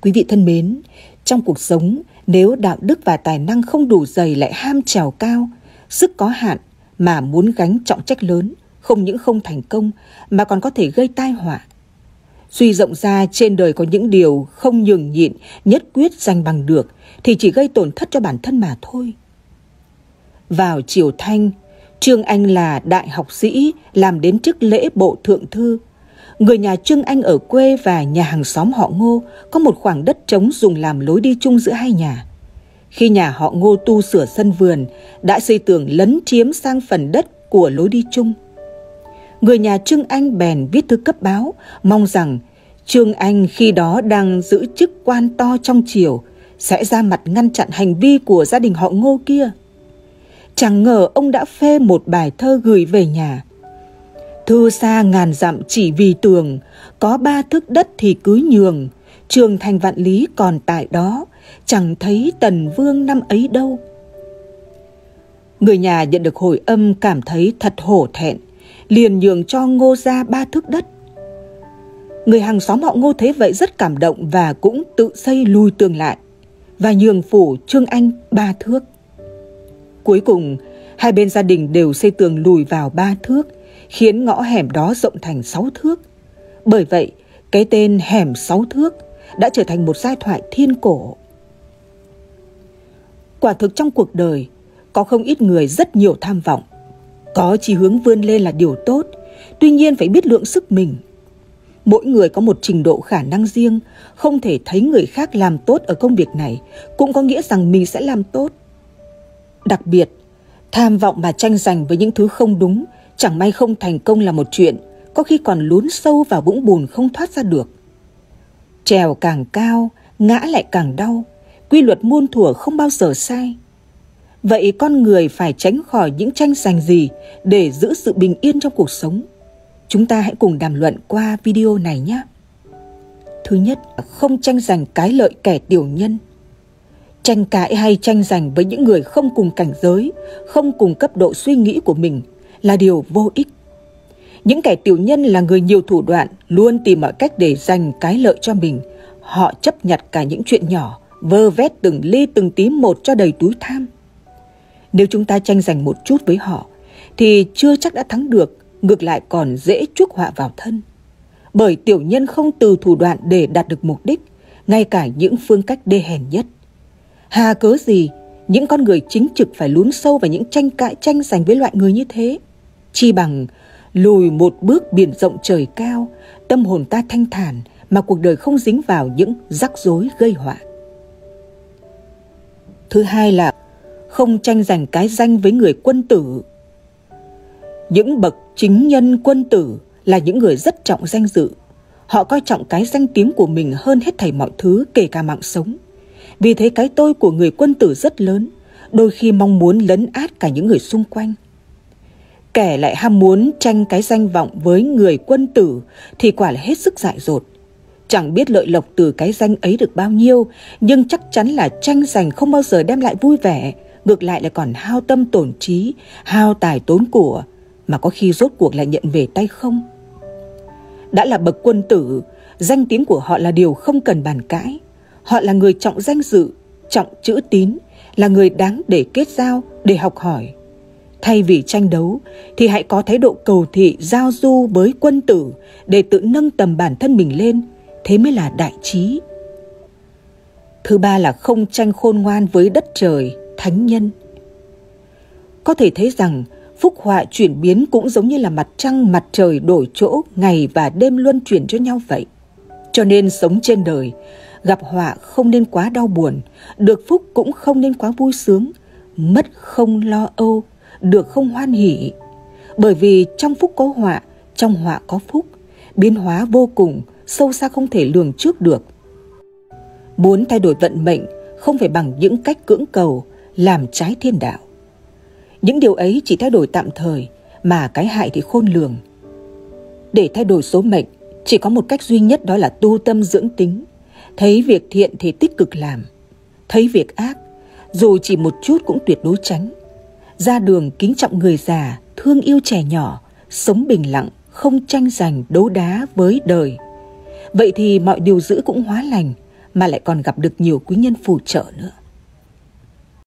Quý vị thân mến, trong cuộc sống, nếu đạo đức và tài năng không đủ dày lại ham trèo cao, sức có hạn mà muốn gánh trọng trách lớn, không những không thành công mà còn có thể gây tai họa. Suy rộng ra trên đời có những điều không nhường nhịn, nhất quyết giành bằng được thì chỉ gây tổn thất cho bản thân mà thôi. Vào triều Thanh, Trương Anh là đại học sĩ làm đến chức lễ bộ thượng thư. Người nhà Trương Anh ở quê và nhà hàng xóm họ Ngô có một khoảng đất trống dùng làm lối đi chung giữa hai nhà. Khi nhà họ Ngô tu sửa sân vườn, đã xây tường lấn chiếm sang phần đất của lối đi chung. Người nhà Trương Anh bèn viết thư cấp báo, mong rằng Trương Anh khi đó đang giữ chức quan to trong triều, sẽ ra mặt ngăn chặn hành vi của gia đình họ Ngô kia. Chẳng ngờ ông đã phê một bài thơ gửi về nhà. Thư xa ngàn dặm chỉ vì tường, có ba thước đất thì cứ nhường, trường thành vạn lý còn tại đó, chẳng thấy tần vương năm ấy đâu. Người nhà nhận được hồi âm cảm thấy thật hổ thẹn, liền nhường cho ngô ra ba thước đất. Người hàng xóm họ ngô thấy vậy rất cảm động và cũng tự xây lùi tường lại và nhường phủ Trương Anh ba thước. Cuối cùng, hai bên gia đình đều xây tường lùi vào ba thước, khiến ngõ hẻm đó rộng thành sáu thước. Bởi vậy, cái tên hẻm sáu thước đã trở thành một giai thoại thiên cổ. Quả thực trong cuộc đời, có không ít người rất nhiều tham vọng. Có chỉ hướng vươn lên là điều tốt, tuy nhiên phải biết lượng sức mình. Mỗi người có một trình độ khả năng riêng, không thể thấy người khác làm tốt ở công việc này, cũng có nghĩa rằng mình sẽ làm tốt. Đặc biệt, tham vọng mà tranh giành với những thứ không đúng, chẳng may không thành công là một chuyện, có khi còn lún sâu vào vũng bùn không thoát ra được. Trèo càng cao, ngã lại càng đau, quy luật muôn thuở không bao giờ sai. Vậy con người phải tránh khỏi những tranh giành gì để giữ sự bình yên trong cuộc sống? Chúng ta hãy cùng đàm luận qua video này nhé. Thứ nhất, không tranh giành cái lợi kẻ tiểu nhân. Tranh cãi hay tranh giành với những người không cùng cảnh giới, không cùng cấp độ suy nghĩ của mình là điều vô ích. Những kẻ tiểu nhân là người nhiều thủ đoạn, luôn tìm mọi cách để giành cái lợi cho mình. Họ chấp nhặt cả những chuyện nhỏ, vơ vét từng ly từng tí một cho đầy túi tham. Nếu chúng ta tranh giành một chút với họ, thì chưa chắc đã thắng được, ngược lại còn dễ chuốc họa vào thân. Bởi tiểu nhân không từ thủ đoạn để đạt được mục đích, ngay cả những phương cách đê hèn nhất. Hà cớ gì những con người chính trực phải lún sâu vào những tranh cãi tranh giành với loại người như thế? Chi bằng lùi một bước biển rộng trời cao, tâm hồn ta thanh thản mà cuộc đời không dính vào những rắc rối gây họa. Thứ hai là không tranh giành cái danh với người quân tử. Những bậc chính nhân quân tử là những người rất trọng danh dự. Họ coi trọng cái danh tiếng của mình hơn hết thảy mọi thứ kể cả mạng sống. Vì thế cái tôi của người quân tử rất lớn, đôi khi mong muốn lấn át cả những người xung quanh. Kẻ lại ham muốn tranh cái danh vọng với người quân tử thì quả là hết sức dại dột. Chẳng biết lợi lộc từ cái danh ấy được bao nhiêu, nhưng chắc chắn là tranh giành không bao giờ đem lại vui vẻ, ngược lại là còn hao tâm tổn trí, hao tài tốn của, mà có khi rốt cuộc lại nhận về tay không. Đã là bậc quân tử, danh tiếng của họ là điều không cần bàn cãi. Họ là người trọng danh dự, trọng chữ tín, là người đáng để kết giao, để học hỏi. Thay vì tranh đấu thì hãy có thái độ cầu thị giao du với quân tử để tự nâng tầm bản thân mình lên, thế mới là đại trí. Thứ ba là không tranh khôn ngoan với đất trời, thánh nhân. Có thể thấy rằng phúc họa chuyển biến cũng giống như là mặt trăng mặt trời đổi chỗ ngày và đêm luân chuyển cho nhau vậy. Cho nên sống trên đời, gặp họa không nên quá đau buồn, được phúc cũng không nên quá vui sướng, mất không lo âu, được không hoan hỷ. Bởi vì trong phúc có họa, trong họa có phúc, biến hóa vô cùng, sâu xa không thể lường trước được. Muốn thay đổi vận mệnh không phải bằng những cách cưỡng cầu, làm trái thiên đạo. Những điều ấy chỉ thay đổi tạm thời, mà cái hại thì khôn lường. Để thay đổi số mệnh, chỉ có một cách duy nhất đó là tu tâm dưỡng tính. Thấy việc thiện thì tích cực làm. Thấy việc ác, dù chỉ một chút cũng tuyệt đối tránh. Ra đường kính trọng người già, thương yêu trẻ nhỏ, sống bình lặng, không tranh giành đấu đá với đời. Vậy thì mọi điều giữ cũng hóa lành, mà lại còn gặp được nhiều quý nhân phù trợ nữa.